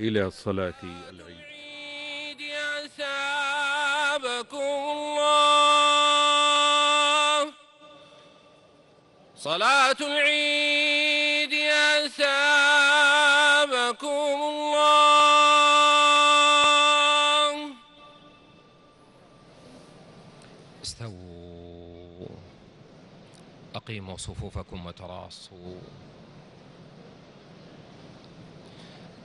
إلى صلاة العيد. العيد أثابكم الله. صلاة العيد أثابكم الله. استووا. أقيموا صفوفكم وتراصوا.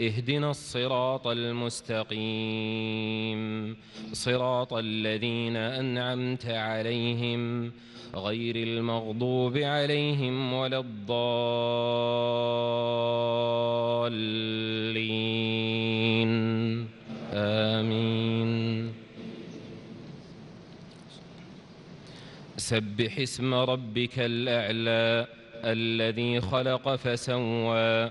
اهدنا الصراط المستقيم. صراط الذين أنعمت عليهم غير المغضوب عليهم ولا الضالين. آمين. سبح اسم ربك الأعلى الذي خلق فسوى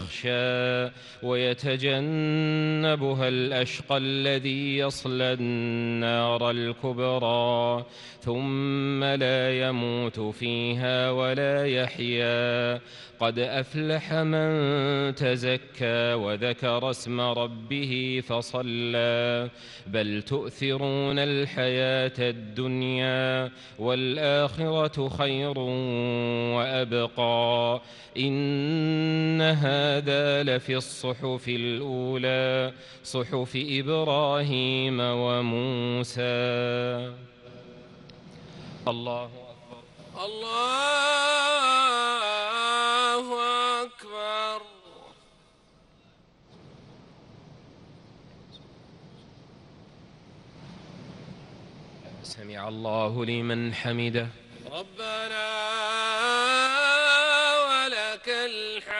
يخشى ويتجنبها الأشقى الذي يصلى النار الكبرى ثم لا يموت فيها ولا يحيا. قد أفلح من تزكى وذكر اسم ربه فصلى. بل تؤثرون الحياة الدنيا والآخرة خير وأبقى. إن هذا لفي الصحف الأولى صحف إبراهيم وموسى. الله أكبر. الله أكبر. سمع الله لمن حمده. ربنا ولك الحمد.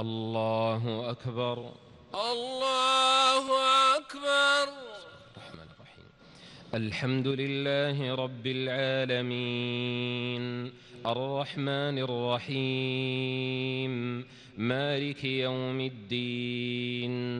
الله أكبر. الله أكبر. الرحمن الرحيم. الحمد لله رب العالمين. الرحمن الرحيم. مالك يوم الدين.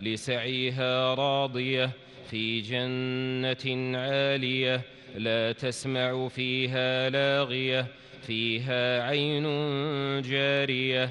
لسعيها راضية في جنة عالية لا تسمع فيها لاغية فيها عين جارية